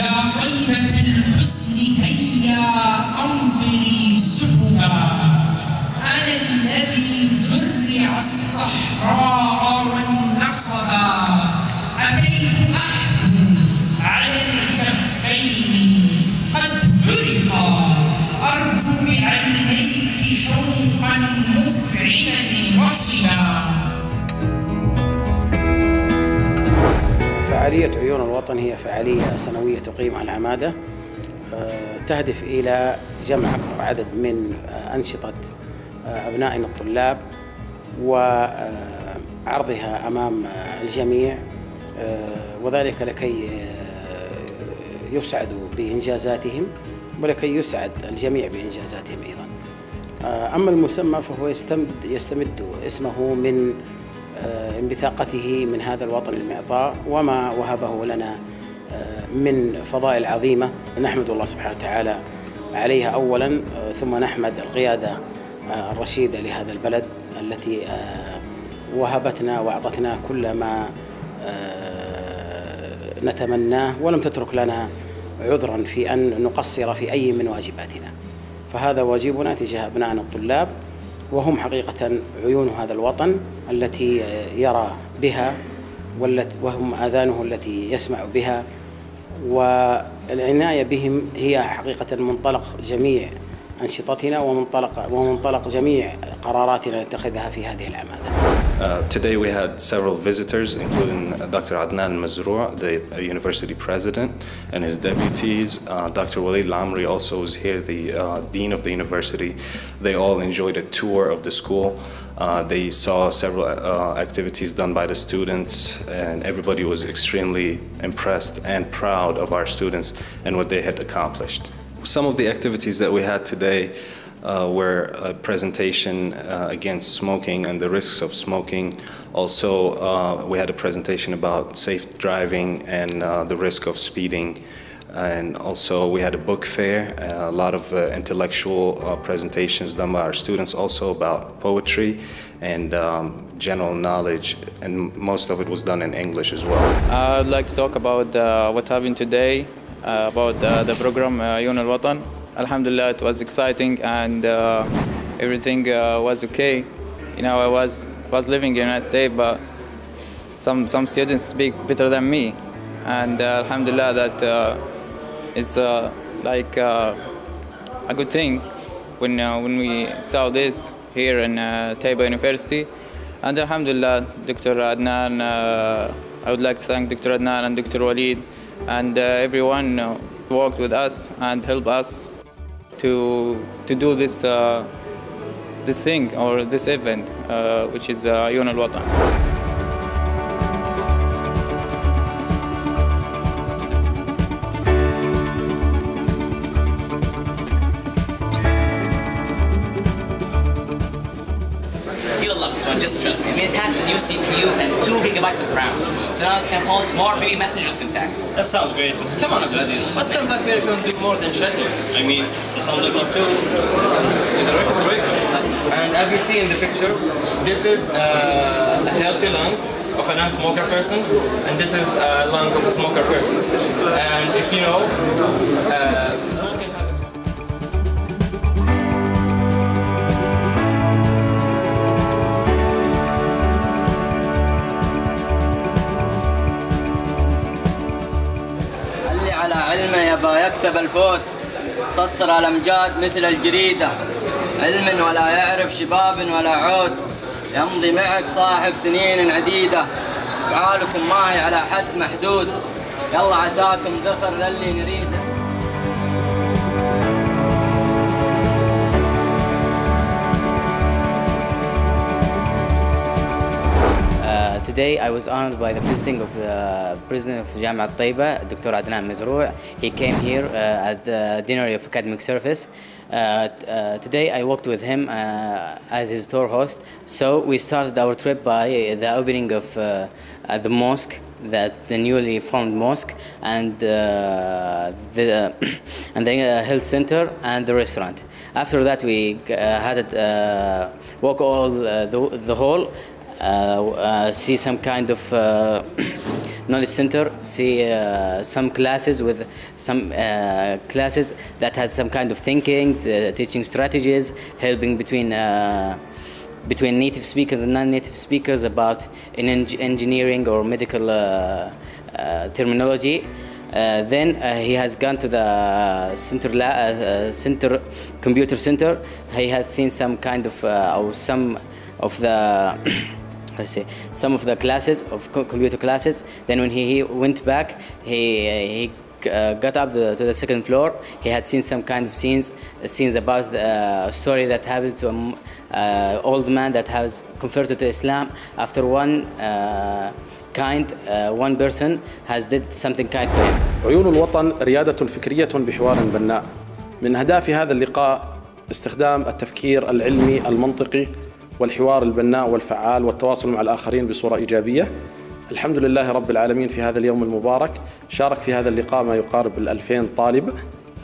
يا الحسن أمطري أنا الذي جرع الصحراء فعالية عيون الوطن هي فعالية سنوية تقيم على العمادة آه، تهدف إلى جمع أكبر عدد من آه، أنشطة آه، أبنائنا الطلاب وعرضها أمام الجميع وذلك لكي يسعدوا بإنجازاتهم ولكي يسعد الجميع بإنجازاتهم أيضا. أما المسمى فهو يستمد, يستمد اسمه من آه، انبثاقته من هذا الوطن المعطاء وما وهبه لنا آه، من فضائل عظيمة نحمد الله سبحانه وتعالى عليها أولا آه، ثم نحمد القيادة الرشيدة لهذا البلد التي وهبتنا وأعطتنا كل ما نتمناه ولم تترك لنا عذرا في أن نقصر في أي من واجباتنا. فهذا واجبنا تجاه أبنائنا الطلاب وهم حقيقة عيون هذا الوطن التي يرى بها وهم آذانه التي يسمع بها والعناية بهم هي حقيقة منطلق جميع أنشطتنا ومنطلق ومنطلق جميع قراراتنا نتخذها في هذه العمادة. Uh, today we had several visitors, including uh, Dr. Adnan Mazrou, the uh, university president, and his deputies. Uh, Dr. Walid Lamri also was here, the uh, dean of the university. They all enjoyed a tour of the school. They saw several activities done by the students, and everybody was extremely impressed and proud of our students and what they had accomplished. Some of the activities that we had today uh, were a presentation uh, against smoking and the risks of smoking. Also, uh, we had a presentation about safe driving and uh, the risk of speeding. And also, we had a book fair, uh, a lot of uh, intellectual presentations done by our students, also about poetry and um, general knowledge, and most of it was done in English as well. I'd like to talk about what happened today, about the program uh, Yun Al Watan. Alhamdulillah, it was exciting and uh, everything uh, was okay. You know, I was was living in the United States, but some some students speak better than me, and uh, Alhamdulillah, that uh, is uh, like uh, a good thing when uh, when we saw this here in uh, Taiba University. And Alhamdulillah, Dr. Adnan, I would like to thank Dr. Adnan and Dr. Walid and everyone worked with us and helped us to to do this uh, this thing or this event, uh, which is uh, Yun Al just trust me. I mean, it has the new CPU and 2 gigabytes of RAM. So now it can hold more maybe messengers contacts. That sounds great. but Come on, Abdul. What can BlackBerry phone do more than chatting? I mean, the sounds like one too. It's a record breaker. And as you see in the picture, this is uh, a healthy lung of a non-smoker person, and this is a lung of a smoker person. And if you know, uh, على علمه يبا يكسب الفوت. سطر الامجاد مثل الجريدة. علم ولا يعرف شباب ولا عود. يمضي معك صاحب سنين عديدة. افعالكم ما هي على حد محدود. يلا عساكم ذخر للي نريده. Today I was honored by the visiting of the president of Jamiat Taiba, Dr. Adnan Mizrou. He came here uh, at the Deanery of Academic Service. Uh, uh, today I worked with him as his tour host. So we started our trip by the opening of the mosque, that the newly formed mosque, and uh, the and the uh, health center and the restaurant. After that, we uh, had it walk all the, the uh, see some kind of uh, knowledge center, see uh, some classes with some uh, classes that has some kind of thinking, uh, teaching strategies, helping between uh, between native speakers and non-native speakers about in eng- engineering or medical uh, uh, terminology. Uh, then uh, he has gone to the center, uh, center computer center. He has seen some kind of uh, or some of the let's say some of the classes of co- computer classes. Then when he, he went back, he he uh, got up the, to the second floor. He had seen some kind of scenes scenes about the uh, story that happened to an uh, old man that has converted to Islam after one uh, kind uh, one person has did something kind to him. عيون الوطن ريادة فكرية بحوار بناء من أهداف هذا اللقاء استخدام التفكير العلمي المنطقي والحوار البناء والفعال والتواصل مع الآخرين بصورة إيجابية. الحمد لله رب العالمين في هذا اليوم المبارك. شارك في هذا اللقاء ما يقارب الألفين طالب.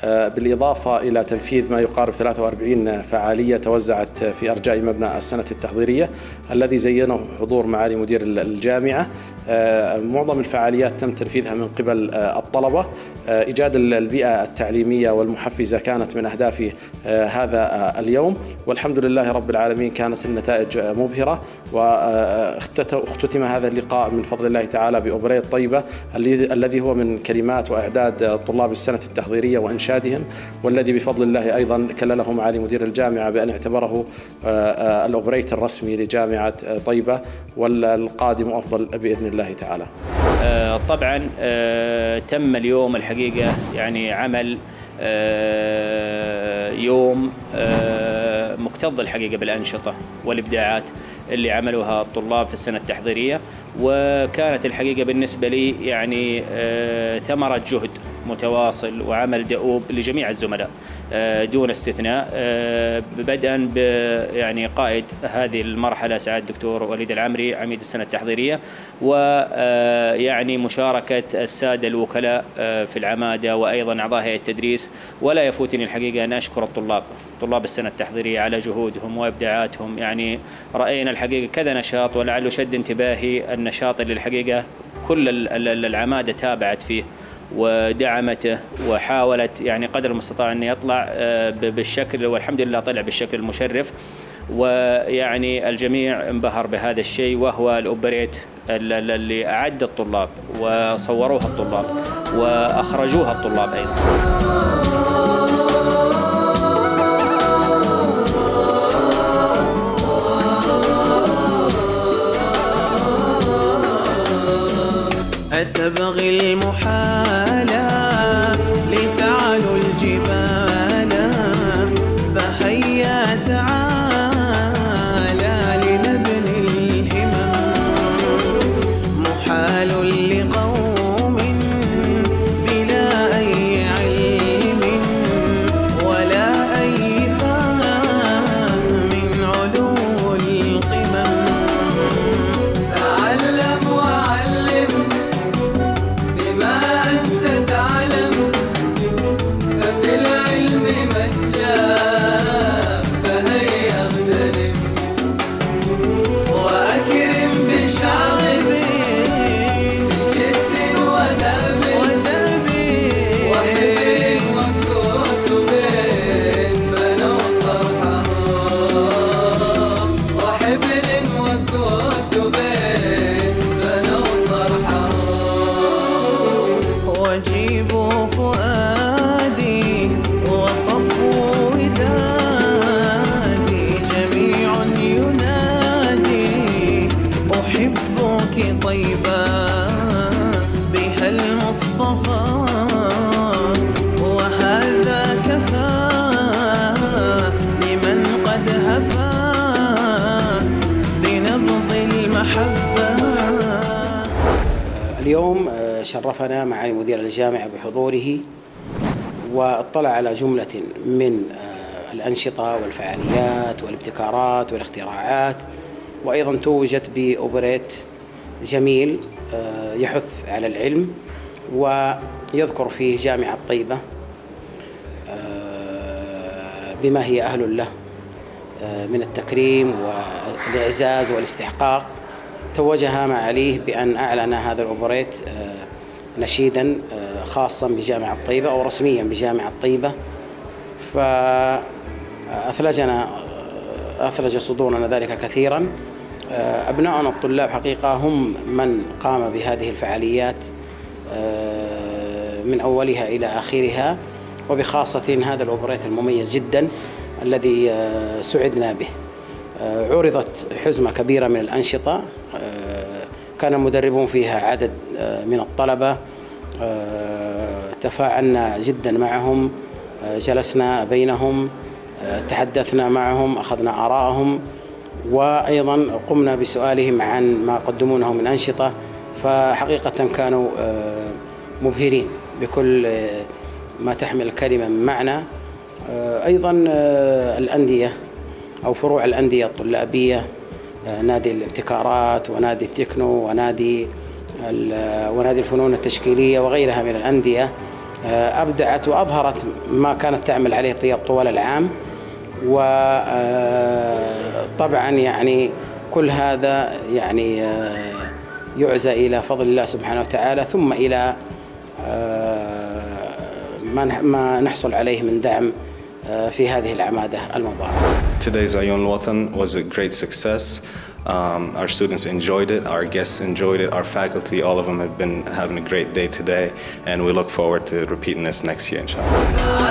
بالإضافة إلى تنفيذ ما يقارب 43 فعالية توزعت في أرجاء مبنى السنة التحضيرية الذي زينه حضور معالي مدير الجامعة. آه، معظم الفعاليات تم تنفيذها من قبل آه، الطلبة. آه، إيجاد البيئة التعليمية والمحفزة كانت من أهداف آه، هذا آه، اليوم. والحمد لله رب العالمين كانت النتائج آه، مبهرة. واختتم هذا اللقاء من فضل الله تعالى بأوبريت طيبة الذي هو من كلمات وإعداد آه، طلاب السنة التحضيرية. وإنشادهم والذي بفضل الله أيضا كلله معالي مدير الجامعة بأن اعتبره آه، آه، الأوبريت الرسمي لجامعة آه، طيبة والقادم أفضل بإذن الله تعالى. طبعا تم اليوم الحقيقة يعني عمل يوم مكتظ الحقيقة بالأنشطة والإبداعات اللي عملوها الطلاب في السنة التحضيرية وكانت الحقيقة بالنسبة لي يعني ثمرة جهد. متواصل وعمل دؤوب لجميع الزملاء آه، دون استثناء آه، بدءا يعني قائد هذه المرحلة سعاده الدكتور وليد العمري عميد السنة التحضيرية ويعني مشاركة السادة الوكلاء آه، في العمادة وأيضا أعضاء هيئة التدريس. ولا يفوتني الحقيقة أن أشكر الطلاب طلاب السنة التحضيرية على جهودهم وإبداعاتهم. يعني رأينا الحقيقة كذا نشاط ولعله شد انتباهي النشاط اللي الحقيقة كل ال- ال- العمادة تابعت فيه. ودعمته وحاولت يعني قدر المستطاع انه يطلع آه، بالشكل والحمد لله طلع بالشكل المشرف. ويعني الجميع انبهر بهذا الشيء وهو الأوبريت ال- ال- اللي أعد الطلاب وصوروها الطلاب وأخرجوها الطلاب أيضا. أتبغي المحالة بها المصطفى وهذا كفى لمن قد هفى بنبض المحبة. اليوم آه، شرفنا معالي مدير الجامعة بحضوره واطلع على جملة من آه، الأنشطة والفعاليات والابتكارات والاختراعات وأيضا توجت بأوبريت جميل آه، يحث على العلم ويذكر فيه جامعة طيبة آه، بما هي أهل له آه، من التكريم والإعزاز والاستحقاق. توجها معاليه بأن أعلن هذا الأوبريت نشيدا خاصا بجامعة طيبة أو رسميا بجامعة طيبة فأثلجنا أثلج صدورنا ذلك كثيرا. أبناؤنا الطلاب حقيقة هم من قام بهذه الفعاليات آه، من أولها إلى آخرها وبخاصة هذا الأوبريت المميز جدا الذي آه، سعدنا به. آه، عرضت حزمة كبيرة من الأنشطة آه، كان المدربون فيها عدد آه، من الطلبة آه، تفاعلنا جدا معهم آه، جلسنا بينهم آه، تحدثنا معهم أخذنا آراءهم وأيضا قمنا بسؤالهم عن ما قدمونه من أنشطة فحقيقة كانوا آه، مبهرين بكل آه، ما تحمل الكلمة من معنى. آه، أيضا الأندية أو فروع الأندية الطلابية نادي الابتكارات ونادي التكنو ونادي ونادي الفنون التشكيلية وغيرها من الأندية. أبدعت وأظهرت ما كانت تعمل عليه طي- طوال العام. وطبعا يعني كل هذا يعني آه، يعزى إلى فضل الله سبحانه وتعالى ثم إلى آه، ما نح- ما نحصل عليه من دعم آه، في هذه العمادة المباركة Today's Ayun Watan was a great success. Um, our students enjoyed it, our guests enjoyed it, our faculty, all of them have been having a great day today, and we look forward to repeating this next year, inshallah.